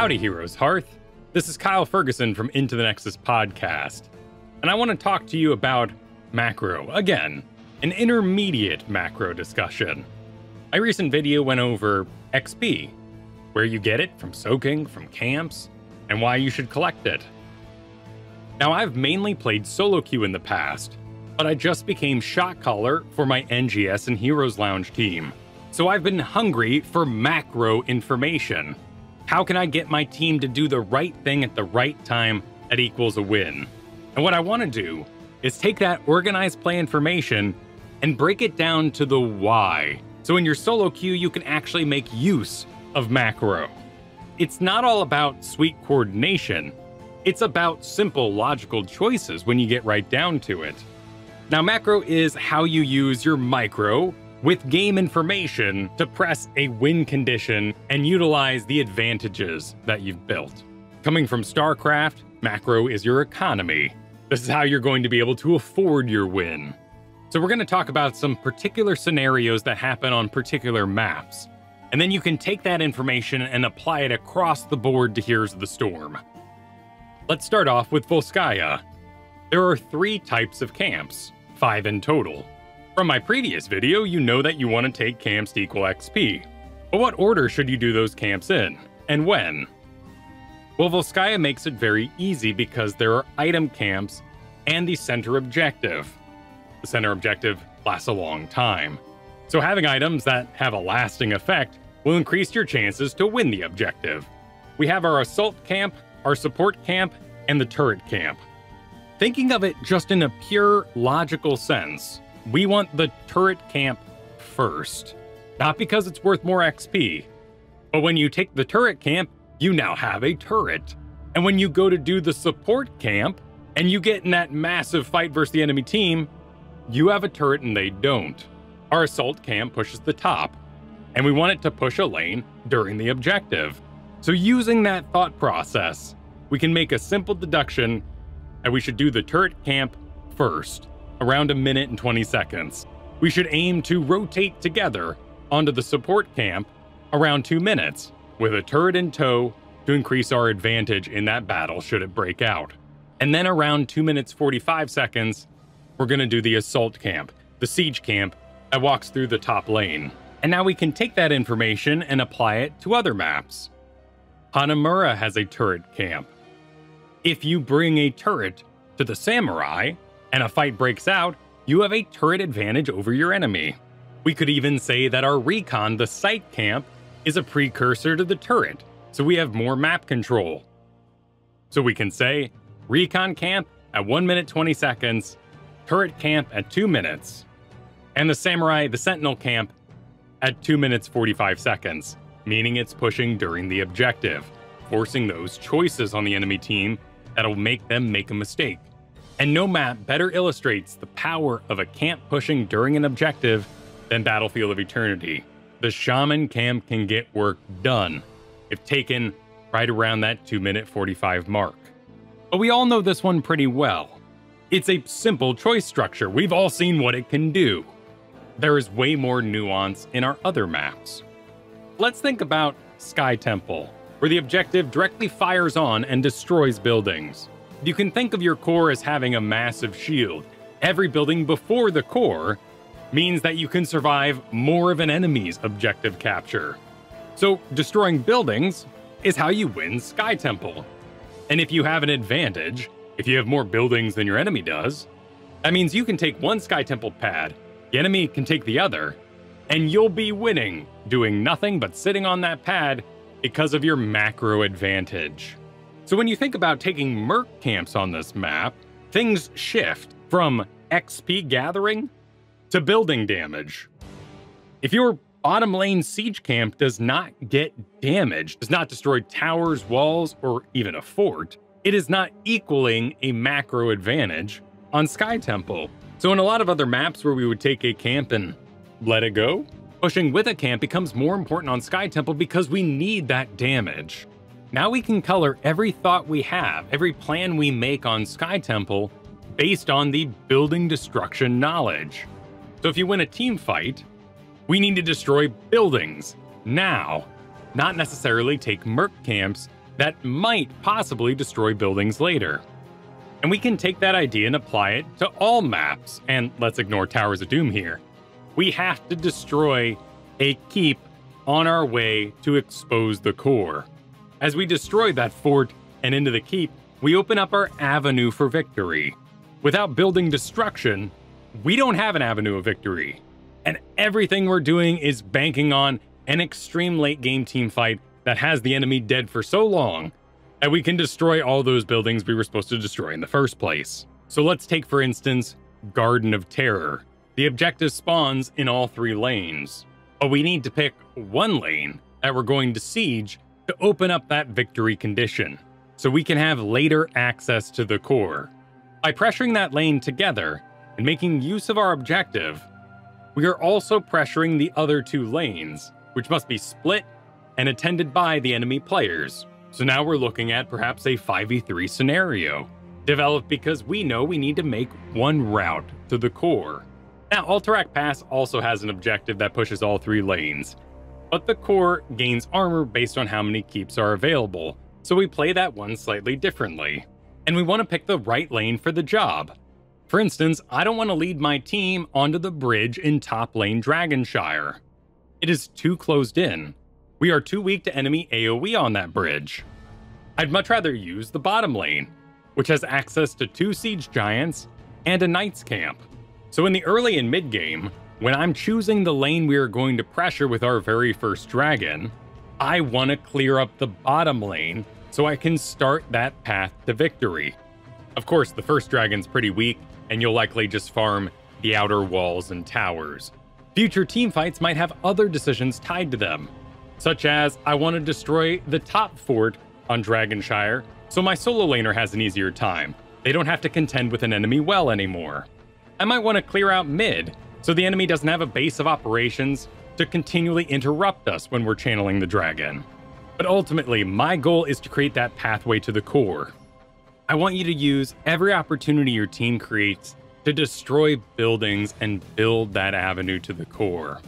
Howdy, Heroes Hearth. This is Kyle Fergusson from Into the Nexus podcast, and I want to talk to you about macro again, an intermediate macro discussion. My recent video went over XP, where you get it from soaking, from camps, and why you should collect it. Now, I've mainly played solo queue in the past, but I just became shot caller for my NGS and Heroes Lounge team, so I've been hungry for macro information. How can I get my team to do the right thing at the right time that equals a win? And what I want to do is take that organized play information and break it down to the why. So in your solo queue, you can actually make use of macro. It's not all about sweet coordination. It's about simple logical choices when you get right down to it. Now, macro is how you use your micro with game information to press a win condition and utilize the advantages that you've built. Coming from StarCraft, macro is your economy. This is how you're going to be able to afford your win. So we're going to talk about some particular scenarios that happen on particular maps. And then you can take that information and apply it across the board to Heroes of the Storm. Let's start off with Volskaya. There are three types of camps, five in total. From my previous video, you know that you want to take camps to equal XP. But what order should you do those camps in, and when? Well, Volskaya makes it very easy because there are item camps and the center objective. The center objective lasts a long time. So having items that have a lasting effect will increase your chances to win the objective. We have our assault camp, our support camp, and the turret camp. Thinking of it just in a pure logical sense, we want the turret camp first. Not because it's worth more XP, but when you take the turret camp, you now have a turret. And when you go to do the support camp, and you get in that massive fight versus the enemy team, you have a turret and they don't. Our assault camp pushes the top, and we want it to push a lane during the objective. So using that thought process, we can make a simple deduction that we should do the turret camp first around a minute and 20 seconds. We should aim to rotate together onto the support camp around two minutes, with a turret in tow to increase our advantage in that battle should it break out. And then around 2 minutes 45 seconds, we're going to do the assault camp, the siege camp that walks through the top lane. And now we can take that information and apply it to other maps. Hanamura has a turret camp. If you bring a turret to the samurai, and a fight breaks out, you have a turret advantage over your enemy. We could even say that our recon, the site camp, is a precursor to the turret, so we have more map control. So we can say recon camp at 1 minute 20 seconds, turret camp at 2 minutes, and the samurai, the sentinel camp at 2 minutes 45 seconds, meaning it's pushing during the objective, forcing those choices on the enemy team that'll make them make a mistake. And no map better illustrates the power of a camp pushing during an objective than Battlefield of Eternity. The Shaman camp can get work done if taken right around that 2 minute 45 mark. But we all know this one pretty well. It's a simple choice structure. We've all seen what it can do. There is way more nuance in our other maps. Let's think about Sky Temple, where the objective directly fires on and destroys buildings. You can think of your core as having a massive shield. Every building before the core means that you can survive more of an enemy's objective capture. So destroying buildings is how you win Sky Temple. And if you have an advantage, if you have more buildings than your enemy does, that means you can take one Sky Temple pad, the enemy can take the other, and you'll be winning, doing nothing but sitting on that pad because of your macro advantage. So when you think about taking Merc camps on this map, things shift from XP gathering to building damage. If your bottom lane siege camp does not get damaged, does not destroy towers, walls, or even a fort, it is not equaling a macro advantage on Sky Temple. So in a lot of other maps where we would take a camp and let it go, pushing with a camp becomes more important on Sky Temple because we need that damage. Now we can color every thought we have, every plan we make on Sky Temple, based on the building destruction knowledge. So if you win a team fight, we need to destroy buildings, now, not necessarily take merc camps that might possibly destroy buildings later. And we can take that idea and apply it to all maps, and let's ignore Towers of Doom here. We have to destroy a keep on our way to expose the core. As we destroy that fort and into the keep, we open up our avenue for victory. Without building destruction, we don't have an avenue of victory. And everything we're doing is banking on an extreme late game team fight that has the enemy dead for so long that we can destroy all those buildings we were supposed to destroy in the first place. So let's take, for instance, Garden of Terror. The objective spawns in all three lanes, but we need to pick one lane that we're going to siege to open up that victory condition, so we can have later access to the core. By pressuring that lane together and making use of our objective, we are also pressuring the other two lanes, which must be split and attended by the enemy players. So now we're looking at perhaps a 5v3 scenario, developed because we know we need to make one route to the core. Now, Alterac Pass also has an objective that pushes all three lanes, but the core gains armor based on how many keeps are available, so we play that one slightly differently. And we want to pick the right lane for the job. For instance, I don't want to lead my team onto the bridge in top lane Dragonshire. It is too closed in. We are too weak to enemy AoE on that bridge. I'd much rather use the bottom lane, which has access to two siege giants and a knight's camp. So in the early and mid game, when I'm choosing the lane we are going to pressure with our very first dragon, I want to clear up the bottom lane so I can start that path to victory. Of course, the first dragon's pretty weak, and you'll likely just farm the outer walls and towers. Future teamfights might have other decisions tied to them, such as I want to destroy the top fort on Dragonshire so my solo laner has an easier time. They don't have to contend with an enemy well anymore. I might want to clear out mid, so the enemy doesn't have a base of operations to continually interrupt us when we're channeling the dragon. But ultimately, my goal is to create that pathway to the core. I want you to use every opportunity your team creates to destroy buildings and build that avenue to the core.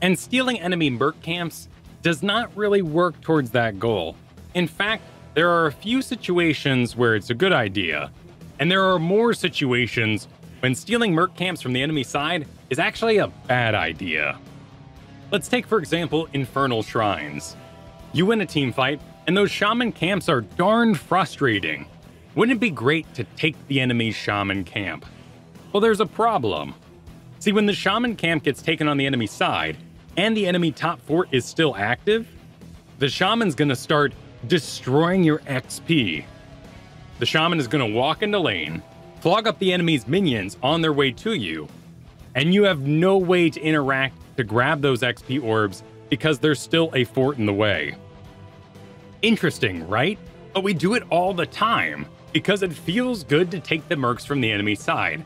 And stealing enemy merc camps does not really work towards that goal. In fact, there are a few situations where it's a good idea, and there are more situations when stealing merc camps from the enemy side is actually a bad idea. Let's take, for example, Infernal Shrines. You win a team fight, and those shaman camps are darn frustrating. Wouldn't it be great to take the enemy's shaman camp? Well, there's a problem. See, when the shaman camp gets taken on the enemy side, and the enemy top fort is still active, the shaman's gonna start destroying your XP. The shaman is gonna walk into lane, clog up the enemy's minions on their way to you, and you have no way to interact to grab those XP orbs because there's still a fort in the way. Interesting, right? But we do it all the time because it feels good to take the mercs from the enemy side.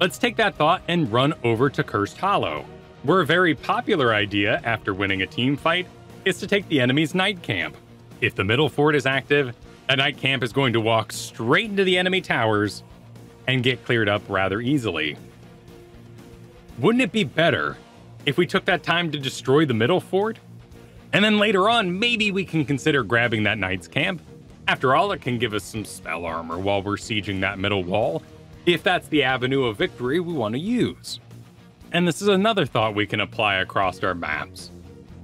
Let's take that thought and run over to Cursed Hollow, where a very popular idea after winning a team fight is to take the enemy's knight camp. If the middle fort is active, that knight camp is going to walk straight into the enemy towers and get cleared up rather easily. Wouldn't it be better if we took that time to destroy the middle fort? And then later on, maybe we can consider grabbing that knight's camp. After all, it can give us some spell armor while we're sieging that middle wall, if that's the avenue of victory we want to use. And this is another thought we can apply across our maps.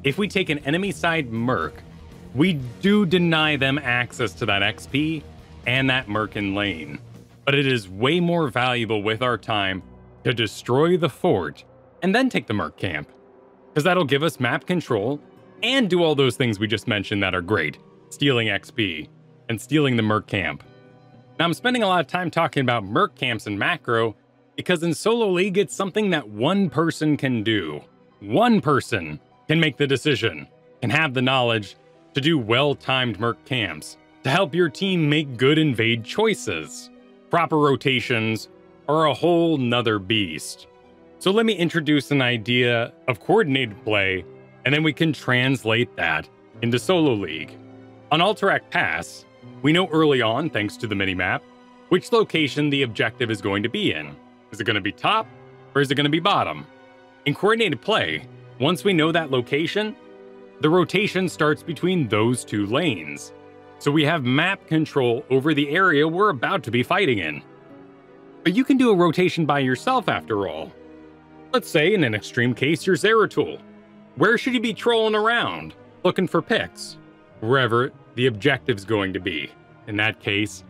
If we take an enemy side merc, we do deny them access to that XP and that merc in lane but it is way more valuable with our time to destroy the fort and then take the Merc camp. Because that'll give us map control and do all those things we just mentioned that are great, stealing XP and stealing the Merc camp. Now I'm spending a lot of time talking about Merc camps and macro because in Solo League it's something that one person can do. One person can make the decision, can have the knowledge to do well-timed Merc camps, to help your team make good invade choices proper rotations are a whole nother beast. So let me introduce an idea of coordinated play, and then we can translate that into Solo League. On Alterac Pass, we know early on, thanks to the minimap, which location the objective is going to be in. Is it going to be top, or is it going to be bottom? In coordinated play, once we know that location, the rotation starts between those two lanes. So we have map control over the area we're about to be fighting in. But you can do a rotation by yourself after all. Let's say in an extreme case you're Zeratul. Where should you be trolling around, looking for picks? Wherever the objective's going to be. In that case,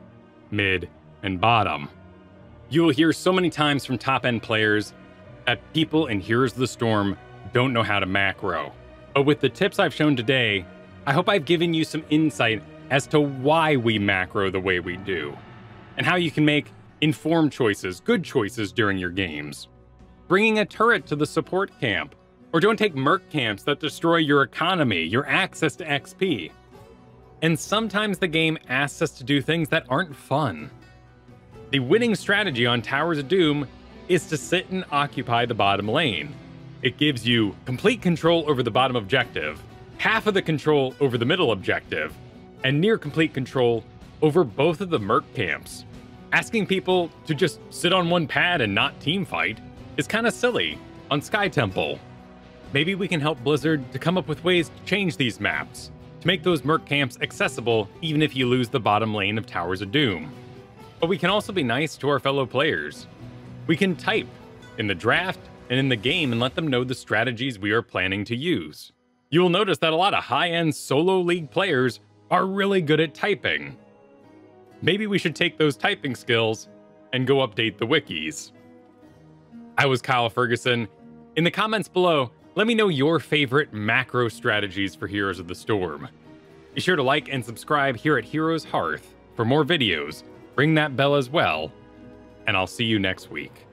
mid and bottom. You will hear so many times from top end players that people in Heroes of the Storm don't know how to macro. But with the tips I've shown today, I hope I've given you some insight as to why we macro the way we do, and how you can make informed choices, good choices during your games. Bringing a turret to the support camp, or don't take merc camps that destroy your economy, your access to XP. And sometimes the game asks us to do things that aren't fun. The winning strategy on Towers of Doom is to sit and occupy the bottom lane. It gives you complete control over the bottom objective, half of the control over the middle objective, and near complete control over both of the merc camps. Asking people to just sit on one pad and not team fight is kind of silly on Sky Temple. Maybe we can help Blizzard to come up with ways to change these maps, to make those merc camps accessible even if you lose the bottom lane of Towers of Doom. But we can also be nice to our fellow players. We can type in the draft and in the game and let them know the strategies we are planning to use. You will notice that a lot of high-end solo league players are really good at typing. Maybe we should take those typing skills and go update the wikis. I was Kyle Fergusson. In the comments below, let me know your favorite macro strategies for Heroes of the Storm. Be sure to like and subscribe here at Heroes Hearth for more videos. Ring that bell as well, and I'll see you next week.